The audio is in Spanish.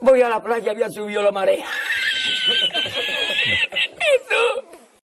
Voy a la playa, había subido la marea.